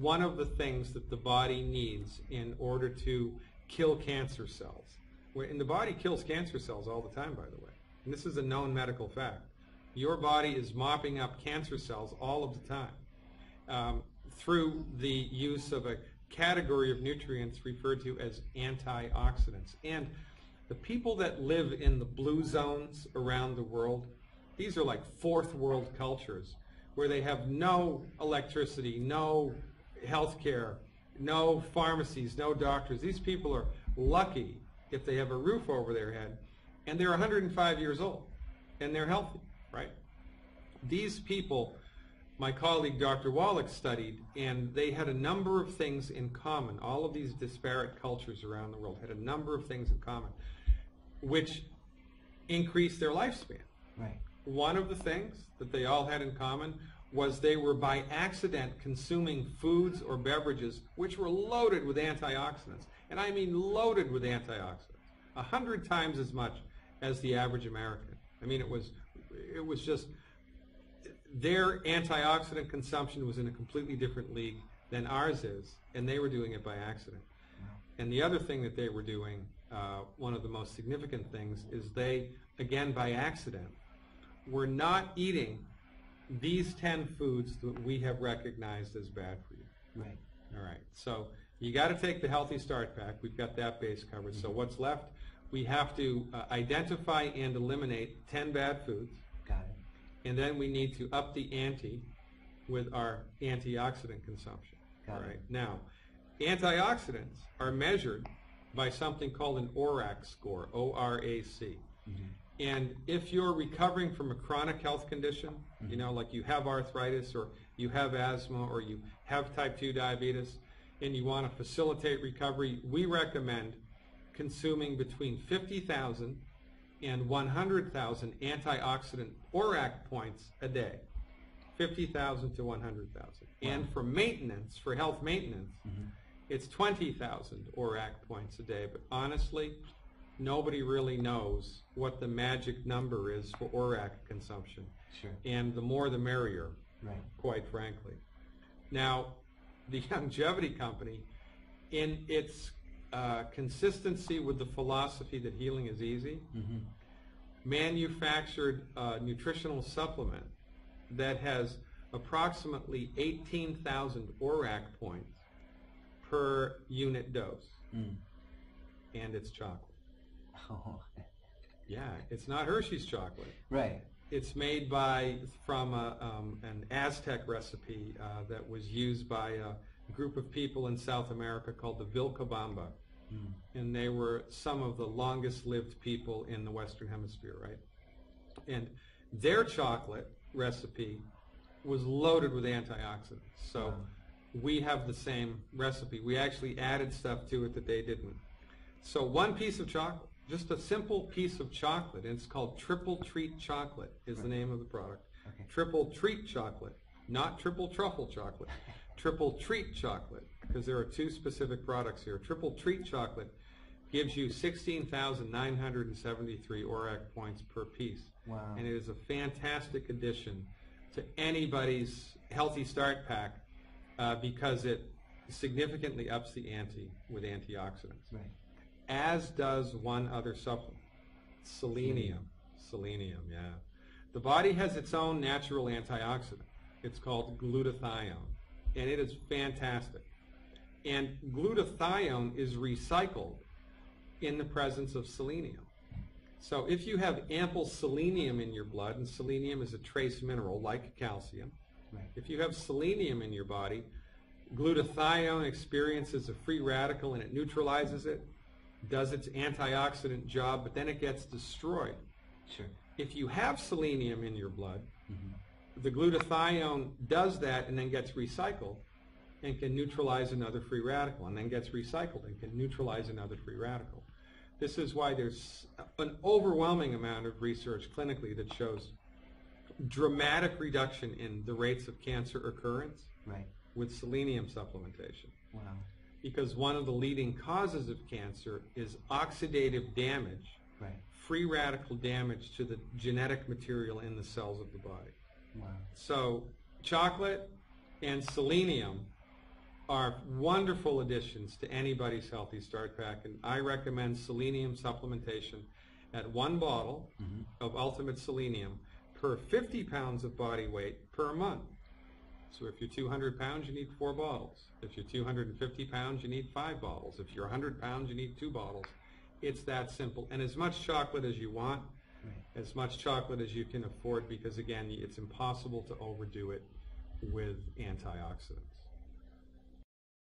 one of the things that the body needs in order to kill cancer cells. And the body kills cancer cells all the time, by the way. And this is a known medical fact. Your body is mopping up cancer cells all of the time um, through the use of a category of nutrients referred to as antioxidants. And the people that live in the blue zones around the world, these are like fourth world cultures where they have no electricity, no health care, no pharmacies, no doctors. These people are lucky if they have a roof over their head and they're 105 years old and they're healthy, right? These people my colleague Dr. Wallach studied, and they had a number of things in common. All of these disparate cultures around the world had a number of things in common, which increased their lifespan. Right. One of the things that they all had in common was they were by accident consuming foods or beverages which were loaded with antioxidants. And I mean loaded with antioxidants. A hundred times as much as the average American. I mean it was it was just their antioxidant consumption was in a completely different league than ours is, and they were doing it by accident. And the other thing that they were doing, uh, one of the most significant things, is they, again by accident, were not eating these 10 foods that we have recognized as bad for you. Right. All right. So you got to take the Healthy Start Pack. We've got that base covered. So what's left? We have to uh, identify and eliminate 10 bad foods. Got it. And then we need to up the ante with our antioxidant consumption. Got All it. Now, antioxidants are measured by something called an ORAC score, O-R-A-C. Mm-hmm. And if you're recovering from a chronic health condition, you Mm-hmm. know, like you have arthritis or you have asthma or you have type 2 diabetes, and you want to facilitate recovery, we recommend consuming between 50,000 and 100,000 antioxidant ORAC points a day. 50,000 to 100,000. And for maintenance, for health maintenance, it's 20,000 ORAC points a day. But honestly, nobody really knows what the magic number is for ORAC consumption. Sure. And the more the merrier, Right. quite frankly. Now, the Youngevity Company, in its uh, consistency with the philosophy that healing is easy, Mm-hmm. manufactured a nutritional supplement that has approximately 18,000 ORAC points per unit dose, Mm. and it's chocolate. Oh. Yeah, it's not Hershey's chocolate. Right. It's made by from a, um, an Aztec recipe uh, that was used by a group of people in South America called the Vilcabamba, Mm. and they were some of the longest-lived people in the Western Hemisphere, right? And their chocolate recipe was loaded with antioxidants. So Wow. we have the same recipe. We actually added stuff to it that they didn't. So one piece of chocolate, just a simple piece of chocolate, and it's called Triple Treat Chocolate is the name of the product. Okay. Triple Treat Chocolate, not Triple Truffle Chocolate. Triple Treat Chocolate, because there are two specific products here. Triple Treat Chocolate gives you 16,973 ORAC points per piece. Wow. And it is a fantastic addition to anybody's Healthy Start Pack uh, because it significantly ups the ante with antioxidants Right. As does one other supplement, selenium. Hmm. Selenium, yeah. The body has its own natural antioxidant. It's called glutathione, and it is fantastic. And glutathione is recycled in the presence of selenium. So if you have ample selenium in your blood, and selenium is a trace mineral like calcium, Right. if you have selenium in your body, glutathione experiences a free radical and it neutralizes it, does its antioxidant job, but then it gets destroyed. Sure. If you have selenium in your blood, Mm-hmm. the glutathione does that and then gets recycled and can neutralize another free radical and then gets recycled and can neutralize another free radical. This is why there's an overwhelming amount of research clinically that shows dramatic reduction in the rates of cancer occurrence Right. with selenium supplementation. Wow. Because one of the leading causes of cancer is oxidative damage, Right. free radical damage to the genetic material in the cells of the body. Wow. So chocolate and selenium are wonderful additions to anybody's Healthy Start Pack, and I recommend selenium supplementation at one bottle mm-hmm. of Ultimate Selenium per 50 pounds of body weight per month. So if you're 200 pounds, you need four bottles. If you're 250 pounds, you need five bottles. If you're 100 pounds, you need two bottles. It's that simple. And as much chocolate as you want, as much chocolate as you can afford, because again, it's impossible to overdo it with antioxidants.